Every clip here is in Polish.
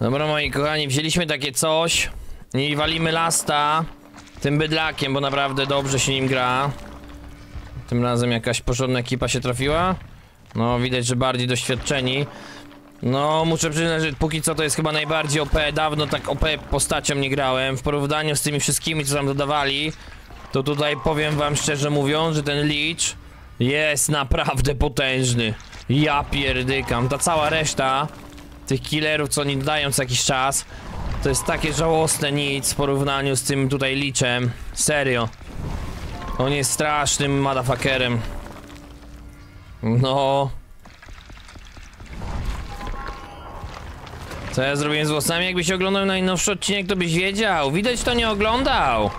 Dobra, moi kochani, wzięliśmy takie coś i walimy lasta tym bydlakiem, bo naprawdę dobrze się nim gra. Tym razem jakaś porządna ekipa się trafiła. No, widać, że bardziej doświadczeni. No, muszę przyznać, że póki co to jest chyba najbardziej OP. Dawno tak OP postacią nie grałem. W porównaniu z tymi wszystkimi, co tam dodawali, to tutaj powiem wam szczerze mówiąc, że ten Leech jest naprawdę potężny. Ja pierdykam. Ta cała reszta tych killerów, co oni dodają co jakiś czas, to jest takie żałosne nic w porównaniu z tym tutaj Leechem. Serio. On jest strasznym motherfuckerem. No. Co ja zrobiłem z włosami? Jakbyś oglądał najnowszy odcinek, to byś wiedział. Widać, kto nie oglądał.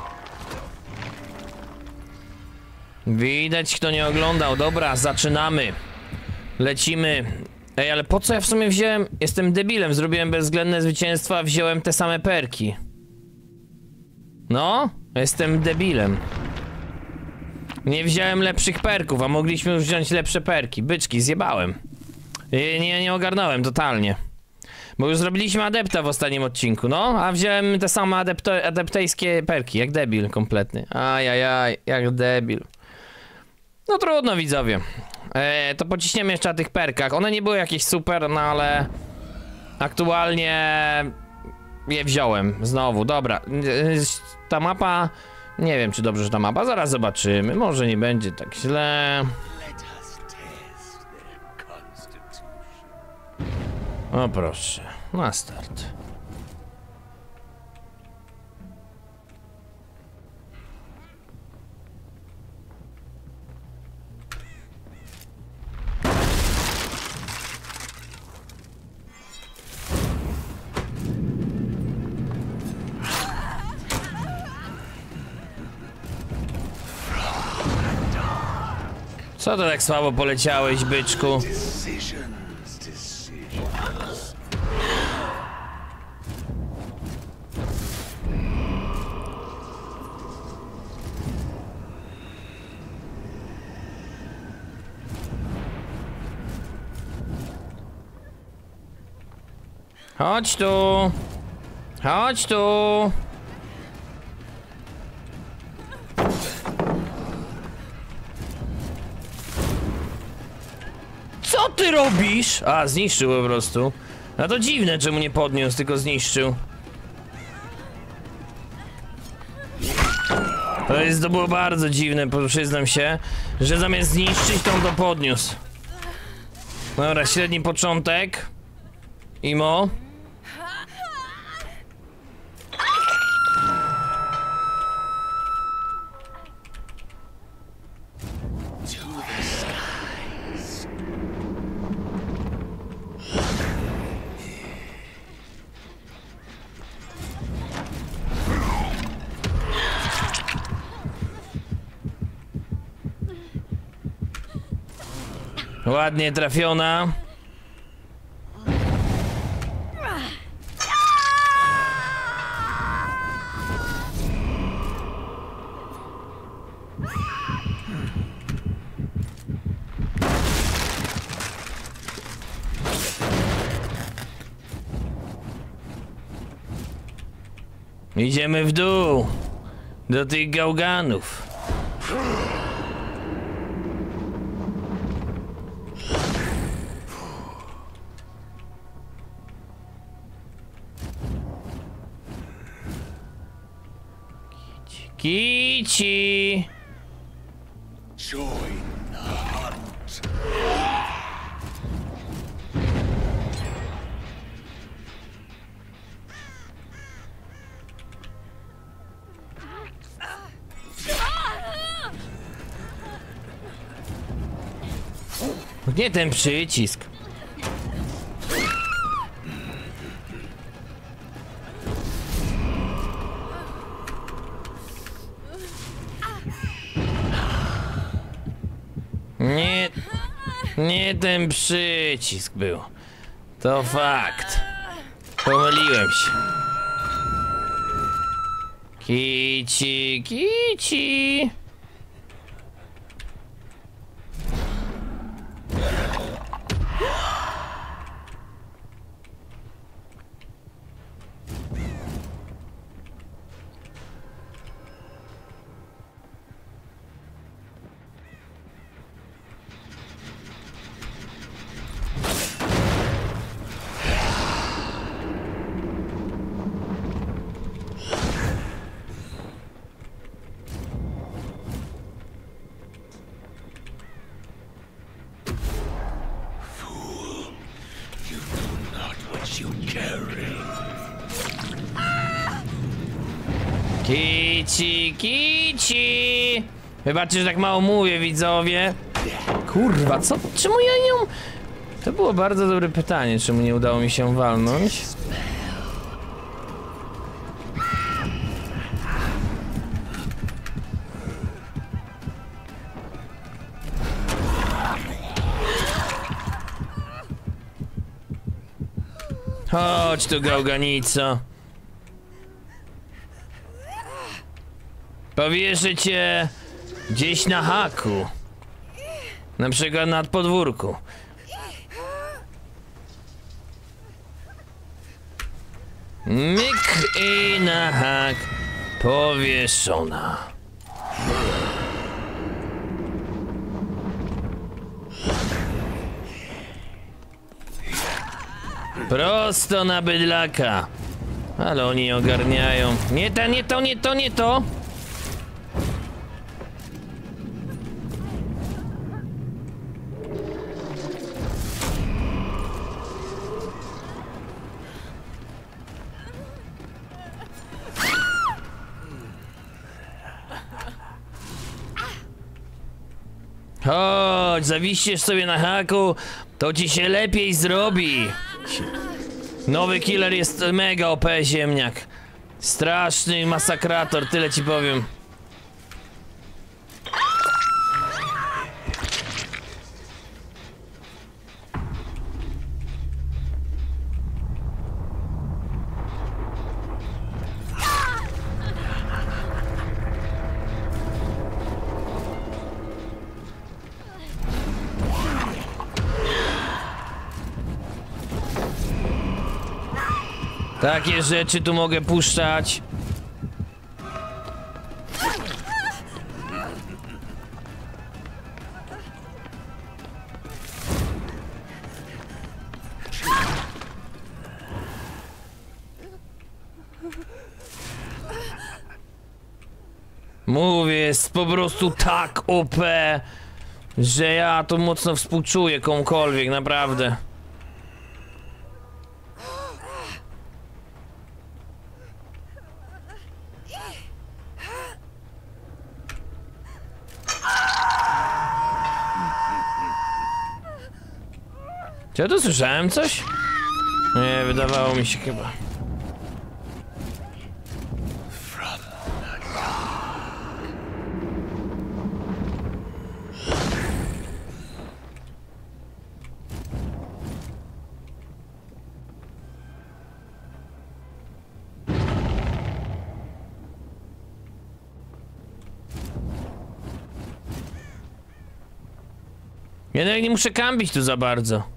Widać, kto nie oglądał. Dobra, zaczynamy. Lecimy. Ej, ale po co ja w sumie wziąłem? Jestem debilem, zrobiłem bezwzględne zwycięstwo, a wziąłem te same perki. No, jestem debilem. Nie wziąłem lepszych perków, a mogliśmy już wziąć lepsze perki. Byczki, zjebałem. Nie, nie, nie ogarnąłem totalnie. Bo już zrobiliśmy adepta w ostatnim odcinku, no, a wziąłem te same adepto, adeptejskie perki, jak debil kompletny. Ajajaj, jak debil. No trudno, widzowie. E, to pociśniemy jeszcze na tych perkach. One nie były jakieś super, no ale aktualnie je wziąłem znowu. Dobra, E, ta mapa, nie wiem czy dobrze, że ta mapa, zaraz zobaczymy. Może nie będzie tak źle. O proszę, na start. Co to tak słabo poleciałeś, byczku? Chodź tu! Chodź tu! Co ty robisz? A, zniszczył po prostu. A to dziwne, czemu nie podniósł, tylko zniszczył. To jest, to było bardzo dziwne, przyznam się, że zamiast zniszczyć, to on to podniósł. Dobra, średni początek. Imo. Ładnie trafiona. Idziemy w dół. Do tych gałganów. Hunt. Nie ten przycisk. Nie ten przycisk był. To fakt. Pomyliłem się. Kici, kici. Kici, kici! Wybaczcie, że tak mało mówię, widzowie. Kurwa, co? Czemu ja ją... To było bardzo dobre pytanie, czemu nie udało mi się walnąć. Chodź tu, gałganico. Powieszę cię gdzieś na haku. Na przykład nad podwórku. Myk i na hak powieszona. Prosto na bydlaka. Ale oni ogarniają. Nie to, nie to, nie to, nie to. Chodź, zawiściesz sobie na haku, to ci się lepiej zrobi. Nowy killer jest mega OP ziemniak. Straszny masakrator, tyle ci powiem. Takie rzeczy tu mogę puszczać. Mówię, jest po prostu tak OP, że ja to mocno współczuję komukolwiek, naprawdę. Czy ja tu słyszałem coś? Nie, wydawało mi się chyba. Jednak nie muszę kambić tu za bardzo.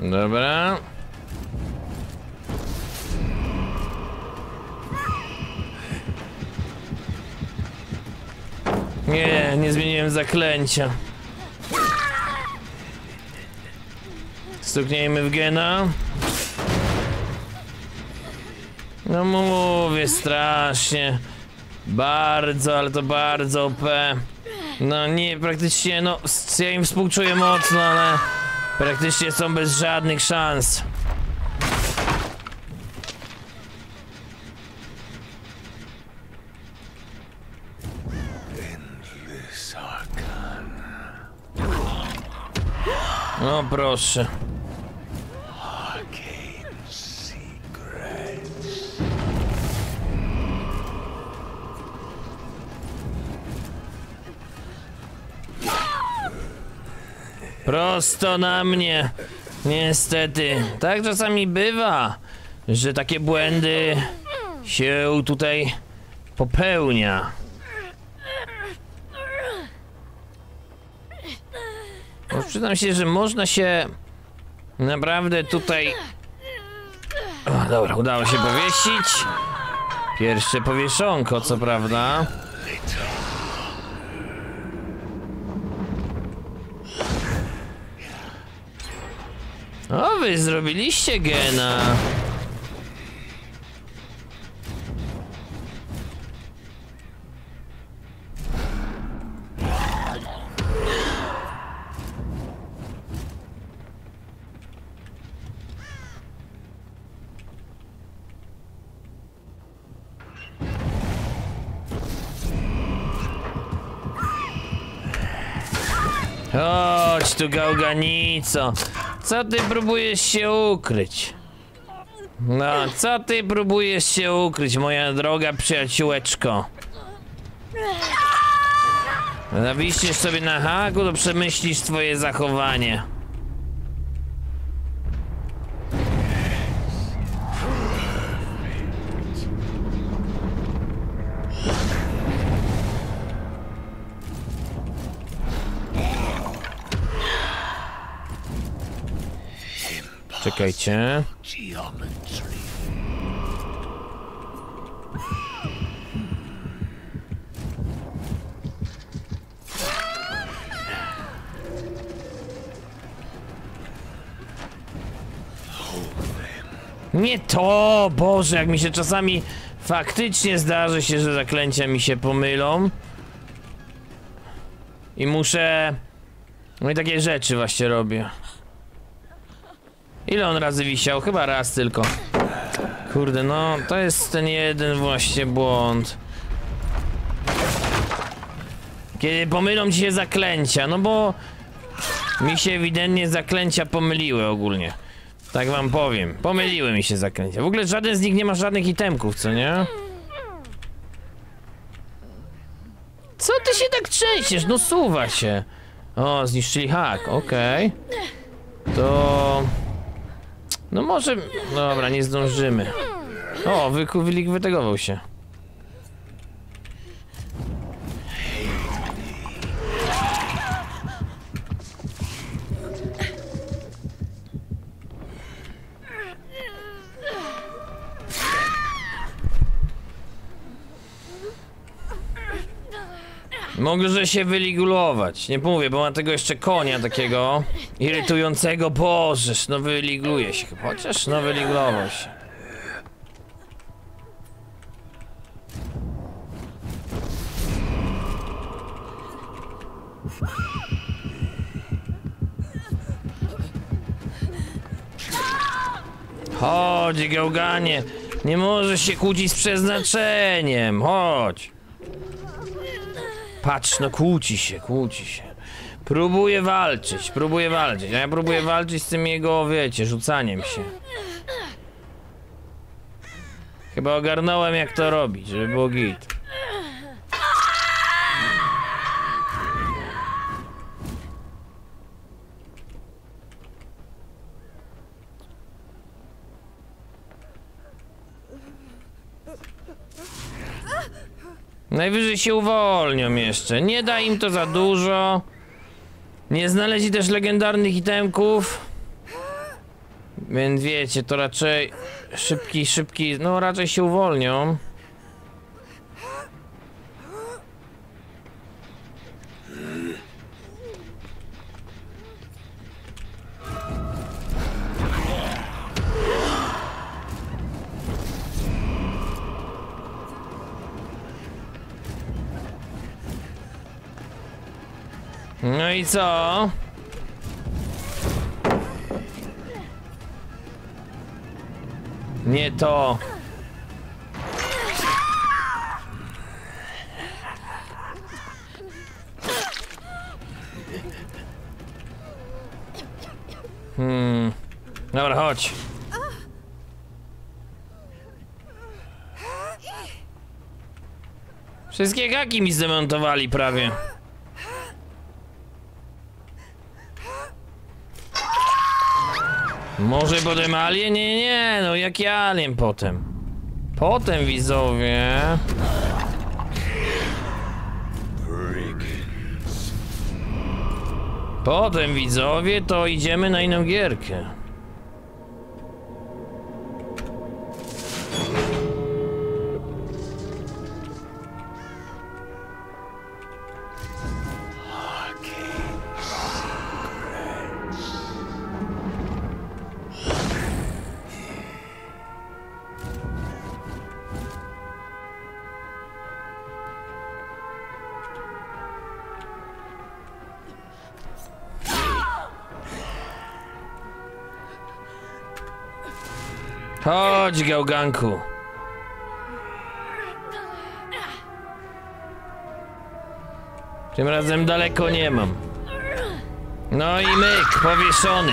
Dobra. Nie, nie zmieniłem zaklęcia. Stuknijmy w gena. No mówię strasznie. Bardzo, ale to bardzo OP. No nie, praktycznie, no ja im współczuję mocno, ale praktycznie są bez żadnych szans. No proszę. Prosto na mnie. Niestety. Tak czasami bywa, że takie błędy się tutaj popełnia. Bo przyznam się, że można się naprawdę tutaj... O, dobra, udało się powiesić. Pierwsze powieszonko, co prawda. O, wy zrobiliście gena. Chodź tu, gałganico. Co ty próbujesz się ukryć? No, co ty próbujesz się ukryć, moja droga przyjaciółeczko? Zawiścisz sobie na haku, to przemyślisz swoje zachowanie. Czekajcie. Nie to, Boże, jak mi się czasami faktycznie zdarzy się, że zaklęcia mi się pomylą. I muszę... No i takie rzeczy właśnie robię. Ile on razy wisiał? Chyba raz tylko. Kurde, no to jest ten jeden właśnie błąd. Kiedy pomylą ci się zaklęcia, no bo mi się ewidentnie zaklęcia pomyliły ogólnie. Tak wam powiem. Pomyliły mi się zaklęcia. W ogóle żaden z nich nie ma żadnych itemków, co nie? Co ty się tak trzęsiesz? No suwa się. O, zniszczyli hak, okej. To... No może... Dobra, nie zdążymy. O, wyku wylikwidował się. Mogę się wyligulować. Nie mówię, bo mam tego jeszcze konia takiego irytującego. Bożeż, no wyliguje się. Chociaż no wyligulował się. Chodź, gałganie. Nie możesz się kłócić z przeznaczeniem. Chodź. Patrz, no kłóci się, kłóci się. Próbuje walczyć, próbuje walczyć. A ja próbuję walczyć z tym jego, wiecie, rzucaniem się. Chyba ogarnąłem jak to robić, żeby było git. Najwyżej się uwolnią jeszcze. Nie da im to za dużo. Nie znaleźli też legendarnych itemków. Więc wiecie, to raczej szybki, szybki, no raczej się uwolnią. No i co? Nie to. Hmm. Dobra, chodź. Wszystkie gaki mi zdemontowali prawie. Może potem alien? Nie, nie, no jaki alien potem? Potem widzowie. Potem widzowie to idziemy na inną gierkę. Chodź, gałganku. Tym razem daleko nie mam. No i myk, powieszony.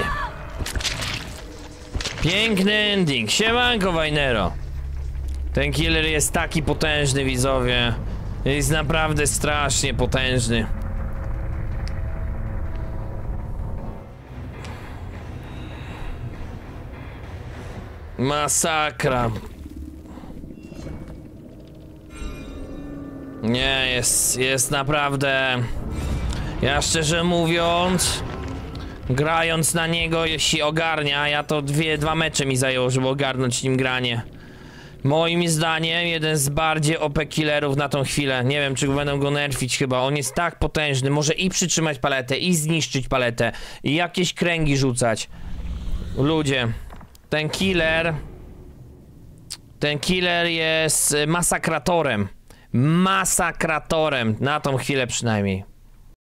Piękny ending. Siemanko, Wajnero. Ten killer jest taki potężny, widzowie. Jest naprawdę strasznie potężny. Masakra. Nie, jest, jest naprawdę... Ja szczerze mówiąc, grając na niego, jeśli ogarnia, ja to dwie, dwa mecze mi zajęło, żeby ogarnąć nim granie. Moim zdaniem jeden z bardziej OP killerów na tą chwilę. Nie wiem, czy będą go nerfić chyba. On jest tak potężny. Może i przytrzymać paletę, i zniszczyć paletę, i jakieś kręgi rzucać. Ludzie, ten killer... Ten killer jest y, masakratorem. Masakratorem. Na tą chwilę przynajmniej.